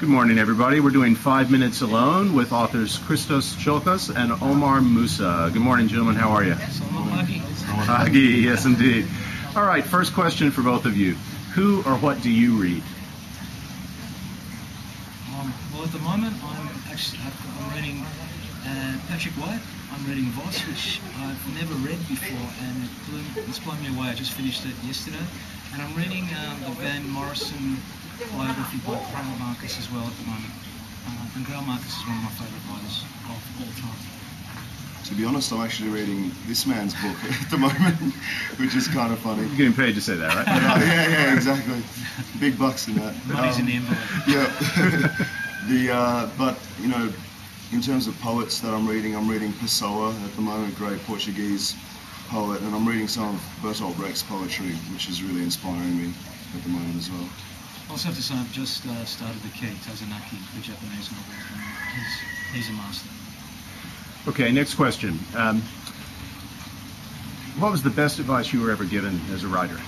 Good morning, everybody. We're doing Five Minutes Alone with authors Christos Tsiolkas and Omar Musa. Good morning, gentlemen. How are you? Hagi, yes, indeed. All right, first question for both of you. Who or what do you read? Um, well, at the moment, I'm actually I'm reading uh, Patrick White. I'm reading Voss, which I've never read before, and it blew, it's blown me away. I just finished it yesterday, and I'm reading um, the Van Morrison biography by Greil Marcus as well at the moment. Uh, and Greil Marcus is one of my favourite writers of all time. To be honest, I'm actually reading this man's book at the moment, which is kind of funny. You're getting paid to say that, right? Uh, yeah, yeah, exactly. Big bucks in that. Money's in the Um, envelope. Yeah. the uh, but you know, in terms of poets that I'm reading, I'm reading Pessoa at the moment, great Portuguese poet, and I'm reading some of Bertolt Brecht's poetry, which is really inspiring me at the moment as well. I also have to say I've just uh, started the Kei Tazanaki, the Japanese novel. He's, he's a master. Okay, next question. Um, what was the best advice you were ever given as a writer?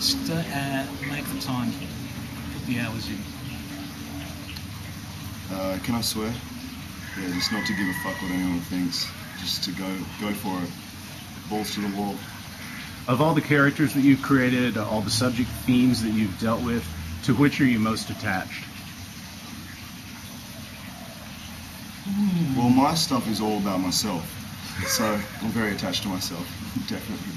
Stay, uh, make the time, put the hours in. Uh, can I swear? Yeah, just not to give a fuck what anyone thinks, just to go go for it, balls to the wall. Of all the characters that you've created, all the subject themes that you've dealt with, to which are you most attached? Well, my stuff is all about myself, so I'm very attached to myself, definitely.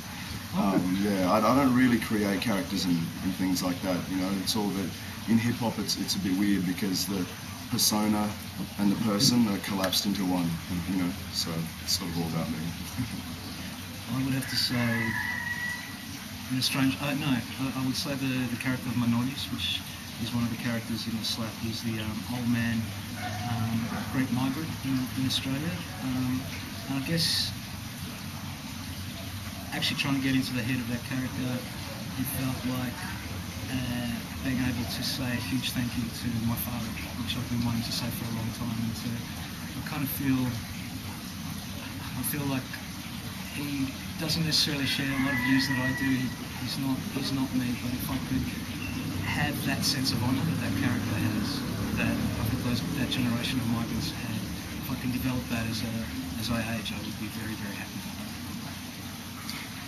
Um, yeah, I, I don't really create characters and, and things like that. You know, it's all that in hip hop. It's it's a bit weird because the persona and the person are collapsed into one. You know, so it's sort of all about me. I would have to say, in a strange, uh, no, I, I would say the, the character of Manolis, which is one of the characters in the slap. He's the um, old man, um, Greek migrant in, in Australia. Um, and I guess actually trying to get into the head of that character, it felt like uh, being able to say a huge thank you to my father, which I've been wanting to say for a long time. And to, I kind of feel, I feel like he doesn't necessarily share a lot of views that I do. He, he's not he's not me. But if I could have that sense of honour that that character has, that I think those, that generation of migrants had, if I can develop that as a, as I age, I would be very very happy.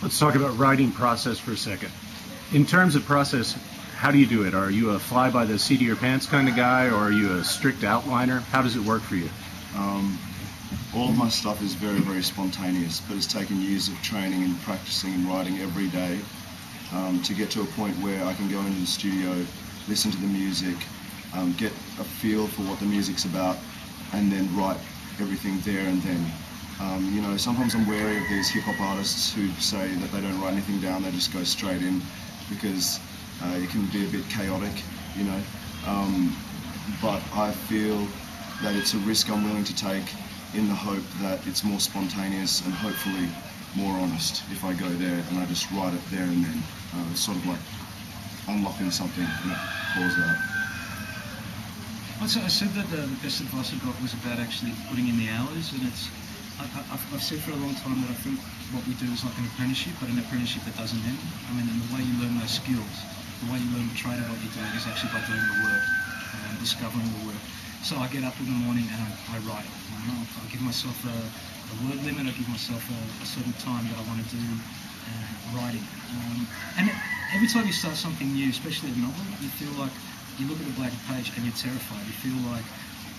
Let's talk about writing process for a second. In terms of process, how do you do it? Are you a fly by the seat of your pants kind of guy, or are you a strict outliner? How does it work for you? Um, all of my stuff is very, very spontaneous, but it's taken years of training and practicing and writing every day um, to get to a point where I can go into the studio, listen to the music, um, get a feel for what the music's about, and then write everything there and then. Um, you know, sometimes I'm wary of these hip hop artists who say that they don't write anything down, they just go straight in because uh, it can be a bit chaotic, you know. Um, but I feel that it's a risk I'm willing to take in the hope that it's more spontaneous and hopefully more honest if I go there and I just write it there and then. Uh, sort of like unlocking something and it out. I said, that uh, the best advice I got was about actually putting in the hours, and it's. I, I've said for a long time that I think what we do is like an apprenticeship, but an apprenticeship that doesn't end. I mean, and the way you learn those skills, the way you learn to trade at what you're doing is actually by doing the work, uh, discovering the work. So I get up in the morning and I, I write. I, I give myself a, a word limit. I give myself a, a certain time that I want to do uh, writing. Um, and every time you start something new, especially a novel, you feel like you look at a blank page and you're terrified. You feel like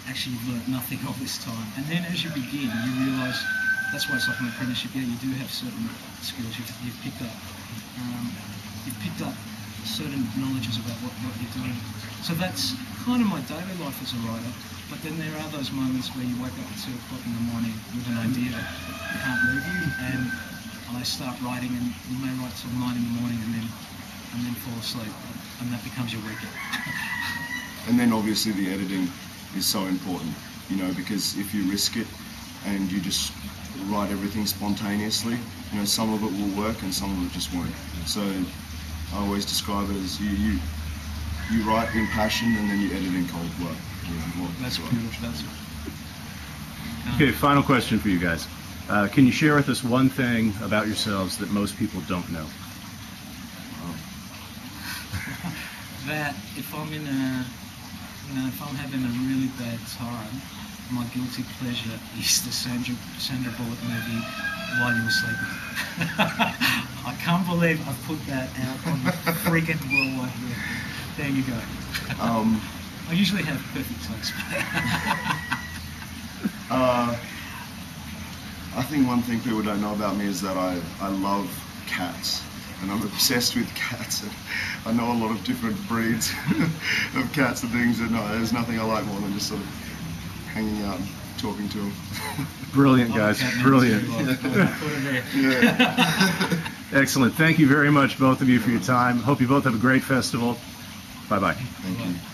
actually you've learnt nothing all this time. And then as you begin, you realise that's why it's like an apprenticeship. Yeah, you do have certain skills you've, you've picked up. Um, you've picked up certain knowledges about what, what you're doing. So that's kind of my daily life as a writer. But then there are those moments where you wake up at two o'clock in the morning with an idea that can't leave you, and I start writing, and you may write till nine in the morning, and then and then fall asleep, and that becomes your weekend. And then obviously the editing is so important, you know, because if you risk it and you just write everything spontaneously, you know, some of it will work and some of it just won't. So I always describe it as you you, you write in passion and then you edit in cold blood. You know, well, That's right. beautiful. That's Okay, final question for you guys. Uh, can you share with us one thing about yourselves that most people don't know? that if I'm in a, you know, if I'm having a really bad time, my guilty pleasure is the Sandra Sandra Bullock movie while you were sleeping. I can't believe I put that out on the freaking World Wide Web. There you go. Um, I usually have perfect taste. uh, I think one thing people don't know about me is that I, I love cats and I'm obsessed with cats. And I know a lot of different breeds of cats and things, and uh, there's nothing I like more than just sort of hanging out and talking to them. Brilliant, guys. cat Brilliant. too, I'll- I'll put it there. yeah. Excellent. Thank you very much, both of you, for your time. Hope you both have a great festival. Bye bye. Thank you.